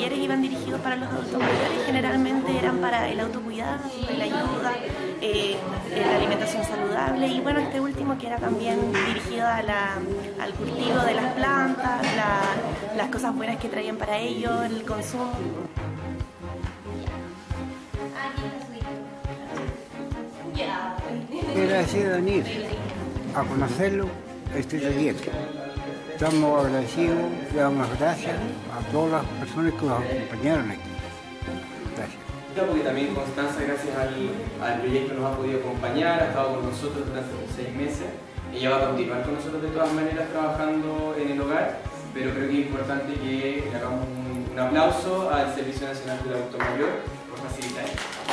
talleres iban dirigidos para los adultos mayores, generalmente eran para el autocuidado, la ayuda, eh, eh, la alimentación saludable y bueno, este último que era también dirigido al cultivo de las plantas, las cosas buenas que traían para ellos, el consumo. Gracias, Daniel. A conocerlo, estoy abierto. Estamos agradecidos, le damos las gracias a todas las personas que nos acompañaron aquí. Gracias. Porque también Constanza, gracias al, al proyecto, nos ha podido acompañar, ha estado con nosotros durante seis meses. Ella va a continuar con nosotros de todas maneras trabajando en el hogar, pero creo que es importante que le hagamos un, aplauso al Servicio Nacional del Auto Mayor por facilitar esto.